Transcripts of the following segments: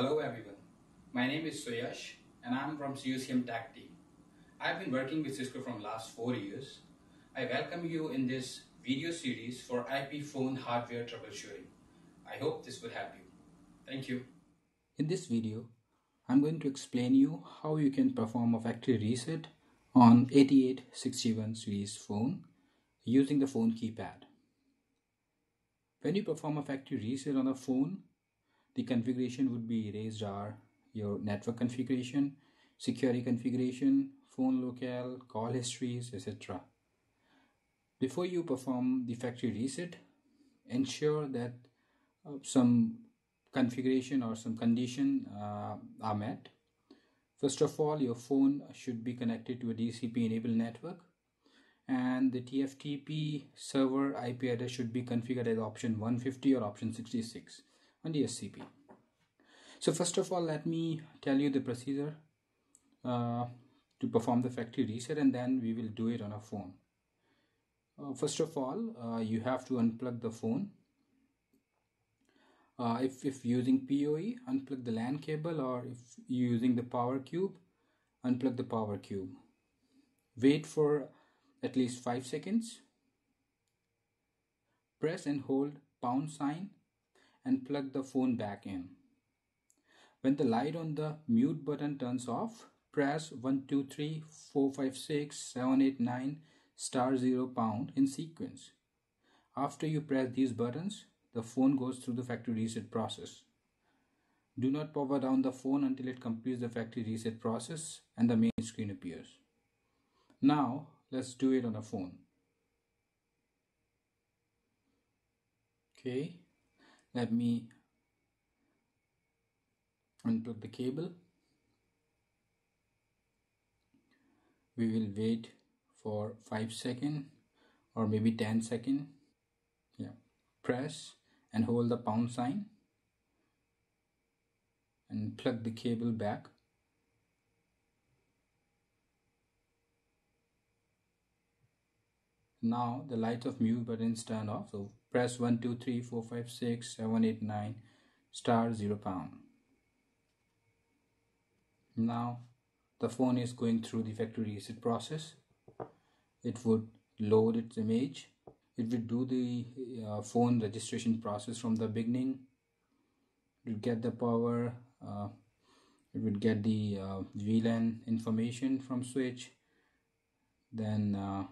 Hello everyone, my name is Suyash and I'm from CUCM TAC team. I've been working with Cisco from last 4 years. I welcome you in this video series for IP phone hardware troubleshooting. I hope this will help you. Thank you. In this video, I'm going to explain you how you can perform a factory reset on 8861 series phone using the phone keypad. When you perform a factory reset on a phone, the configuration would be erased are your network configuration, security configuration, phone locale, call histories, etc. Before you perform the factory reset, ensure that uh, some configuration or some condition uh, are met. First of all, your phone should be connected to a DHCP enabled network and the TFTP server IP address should be configured as option 150 or option 66 on the DHCP. So first of all, let me tell you the procedure uh, to perform the factory reset and then we will do it on a phone. Uh, first of all, uh, you have to unplug the phone. Uh, if, if using PoE, unplug the LAN cable or if using the power cube, unplug the power cube. Wait for at least 5 seconds. Press and hold pound sign and plug the phone back in. When the light on the mute button turns off, press 1, 2, 3, 4, 5, 6, 7, 8, 9, star 0 pound in sequence. After you press these buttons, the phone goes through the factory reset process. Do not power down the phone until it completes the factory reset process and the main screen appears. Now, let's do it on a phone. Okay let me unplug the cable. We will wait for 5 seconds or maybe 10 seconds yeah. Press and hold the pound sign and plug the cable back now the light of mute buttons turn off so press 1 2 3 4 5 6 7 8 9 star 0 pound. Now the phone is going through the factory reset process. It would load its image. It would do the uh, phone registration process from the beginning. It would get the power uh, it would get the uh, VLAN information from switch. Then uh,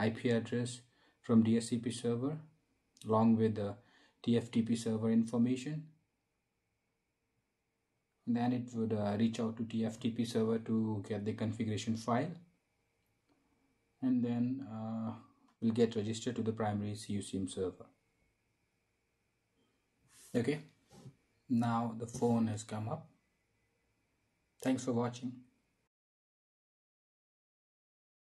IP address from DHCP server along with the TFTP server information. Then it would uh, reach out to TFTP server to get the configuration file and then uh, will get registered to the primary CUCM server. Okay, now the phone has come up. Thanks for watching.